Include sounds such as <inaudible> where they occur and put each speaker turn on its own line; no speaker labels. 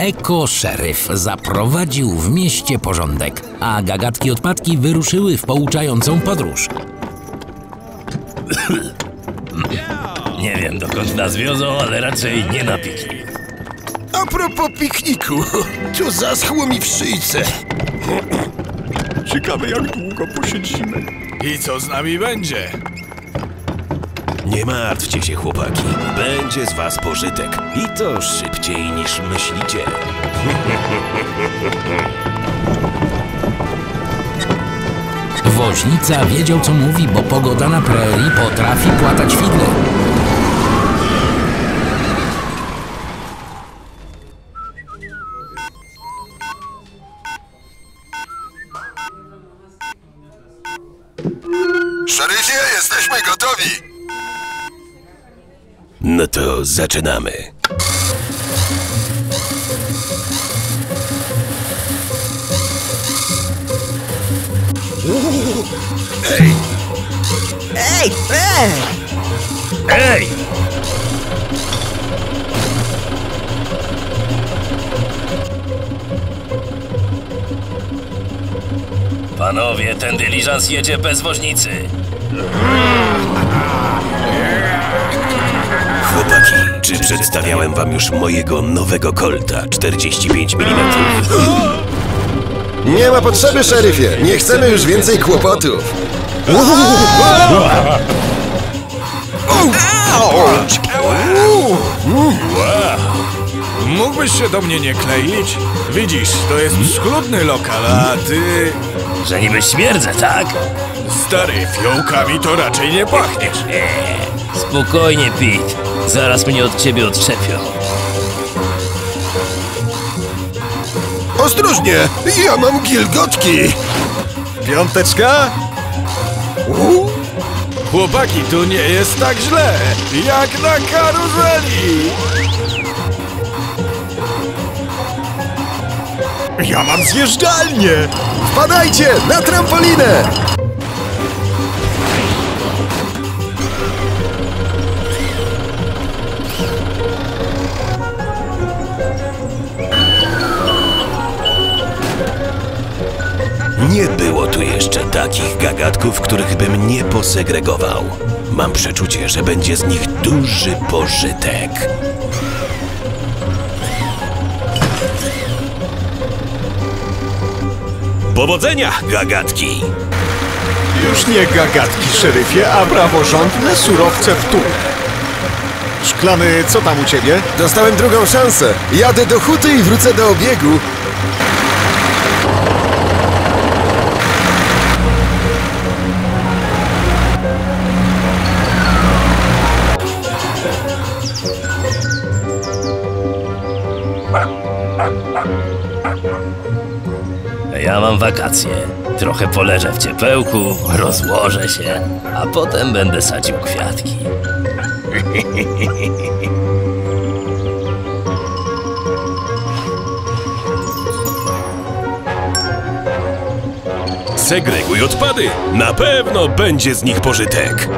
Eko-szeryf zaprowadził w mieście porządek, a gagatki odpadki wyruszyły w pouczającą podróż. <coughs>
Nie wiem dokąd nas wiozą, ale raczej nie na piknik.
A propos pikniku, <laughs> to zaschło mi w szyjce.
Ciekawe jak długo posiedzimy.
I co z nami będzie?
Nie martwcie się, chłopaki. Będzie z was pożytek. I to szybciej niż myślicie.
Woźnica wiedział co mówi, bo pogoda na prerii potrafi płatać figle.
Szeryfie, jesteśmy gotowi.
No to zaczynamy.
Ej, ej!
Ej! Panowie, ten dyliżans jedzie bez woźnicy.
Przedstawiałem wam już mojego nowego Colta 45 mm?
Nie ma potrzeby, szeryfie. Nie chcemy już więcej kłopotów.
Mógłbyś się do mnie nie kleić? Widzisz, to jest schludny lokal, a ty...
Że niby śmierdzę, tak?
Stary, fiołkami to raczej nie pachniesz.
Spokojnie, Pete. Zaraz mnie od ciebie odczepią.
Ostrożnie, ja mam gilgotki.
Piąteczka? Chłopaki, tu nie jest tak źle, jak na karuzeli. Ja mam zjeżdżalnię.
Wpadajcie na trampolinę.
Nie było tu jeszcze takich gagatków, których bym nie posegregował. Mam przeczucie, że będzie z nich duży pożytek. Powodzenia, gagatki!
Już nie gagatki, szeryfie, a praworządne surowce w tu. Szklany, co tam u ciebie?
Dostałem drugą szansę. Jadę do huty i wrócę do obiegu.
Ja mam wakacje. Trochę poleżę w ciepełku, rozłożę się, a potem będę sadził kwiatki.
Segreguj odpady! Na pewno będzie z nich pożytek!